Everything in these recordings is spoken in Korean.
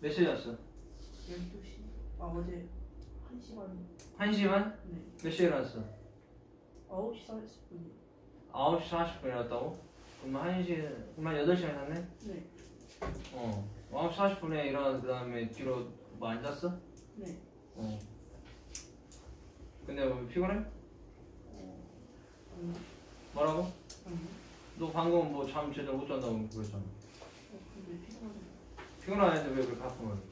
몇 시였어? 12시. 아, 어제 1시 반. 1시만? 네. 몇 시에 일어났어? 9시 40분. 9시 40분에 일어났다고? 그럼 1시, 그럼 한 8시간 잤네? 네. 어. 9시 40분에 일어나서 그 다음에 뒤로 뭐 앉았어? 네. 어. 근데 뭐 피곤해? 아니, 뭐라고? 아니. 너 방금 뭐 잠 제대로 못 잔다고 그랬잖아. 피곤하는데 왜 그렇게 아프면?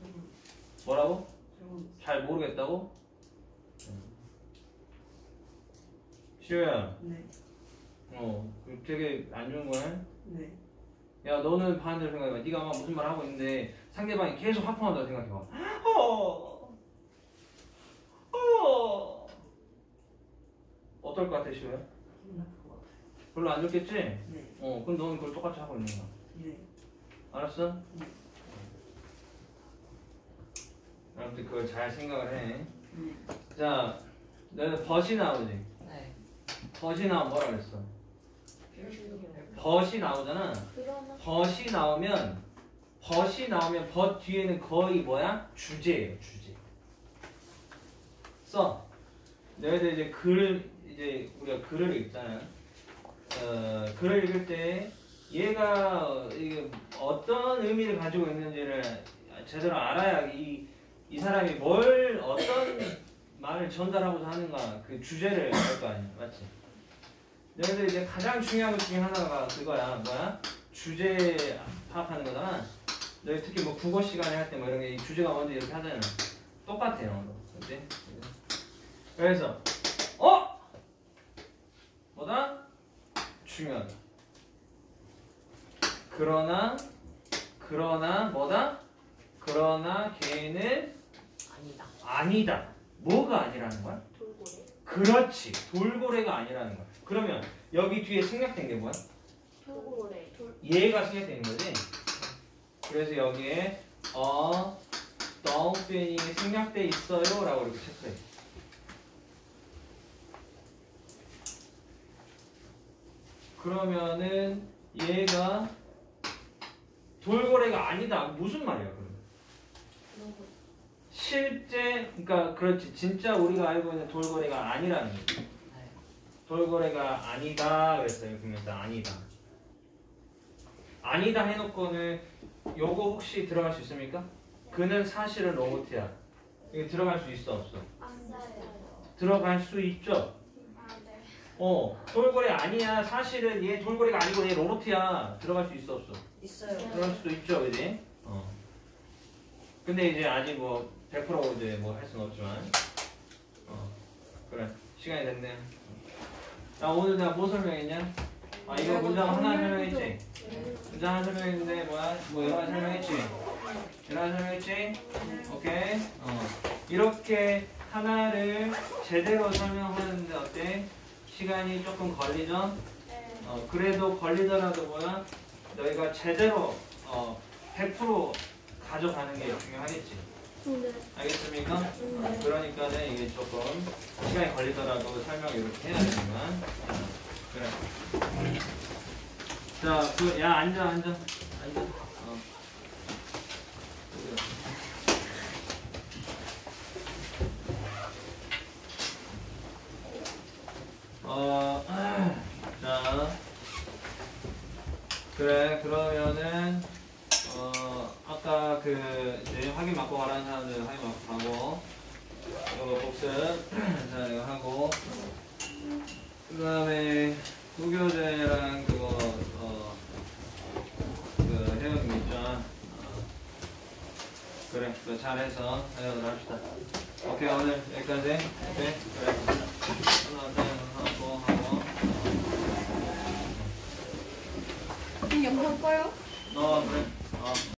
저는, 뭐라고? 잘 모르겠다고? 시우야, 네. 어, 그 되게 안 좋은 거네? 네. 야, 너는 반대로 생각해봐. 네가 막 무슨 말 하고 있는데 상대방이 계속 하품한다고 생각해봐. 어, 어. 어떨 것 같아, 시우야? 별로 안 좋겠지? 네. 어, 그럼 너는 그걸 똑같이 하고 있는 거야. 네. 알았어? 네. 아무튼 그걸 잘 생각을 해. 네. 자, 너는 벗이 나오지? 네. 벗이 나오면 뭐라 그랬어? 벗이 나오잖아. 그러면 벗이 나오면 벗이 나오면 벗 뒤에는 거의 뭐야? 주제예요, 주제. 써. 너희들 이제 글을 이제 우리가 글을 읽잖아. 어, 글을 읽을 때 얘가 이게 어떤 의미를 가지고 있는지를 제대로 알아야 이, 이 사람이 뭘 어떤 말을 전달하고자 하는가 그 주제를 알 거 아니야, 맞지? 너희들 이제 가장 중요한 것 중에 하나가 그거야, 뭐야? 주제 파악하는 거잖아. 너희 특히 뭐 국어 시간에 할 때 뭐 이런 게 주제가 먼저 이렇게 하잖아. 똑같아요, 그지? 그래서 어 뭐다 중요하다. 그러나 그러나 뭐다? 그러나 걔는 아니다. 아니다. 뭐가 아니라는 거야? 돌고래. 그렇지. 돌고래가 아니라는 거야. 그러면 여기 뒤에 생략된 게 뭐야? 돌고래. 돌. 얘가 생략되는 거지. 그래서 여기에 어 dolphin이 생략돼 있어요라고 이렇게 체크해. 그러면은 얘가 돌고래가 아니다. 무슨 말이야, 그러면? 실제 그러니까 그렇지. 진짜 우리가 알고 있는 돌고래가 아니라는. 네. 돌고래가 아니다 그랬어요. 그러면서 아니다. 아니다 해놓고는 요거 혹시 들어갈 수 있습니까? 그는 사실은 로봇이야. 이게 들어갈 수 있어 없어? 들어갈 수 있죠. 어 돌고래 아니야. 사실은 얘 돌고래가 아니고 얘 로봇이야. 들어갈 수 있어 없어? 있어요. 들어갈 수도 있죠, 그지? 어. 근데 이제 아직 뭐 100% 이제 뭐 할 수는 없지만. 어 그래 시간이 됐네. 자 오늘 내가 뭐 설명했냐? 아 이거 문장 하나 설명했지? 문장 하나 설명했는데 뭐야? 뭐 여러 가지 설명했지? 여러 가지 설명했지? 오케이. 어. 이렇게 하나를 제대로 설명하는데 어때? 시간이 조금 걸리죠? 네. 어, 그래도 걸리더라도 뭐야? 너희가 제대로 어, 100% 가져가는 게 중요하겠지. 네. 알겠습니까? 어, 그러니까는 이게 조금 시간이 걸리더라도 설명을 이렇게 해야 되지만 그래. 자, 그, 야 앉아, 앉아, 앉아. 어. 어, 자, 그래, 그러면은, 어, 아까 그, 이제 확인 맞고 가라는 사람들 확인 맞고 가고, 이거 복습, 자, 이거 하고, 그 다음에, 후교재랑 그거, 어, 그, 해영 있죠? 어, 그래, 그거 잘해서 해영을 합시다. 오케이, 오늘 여기까지. 오케이, 그래.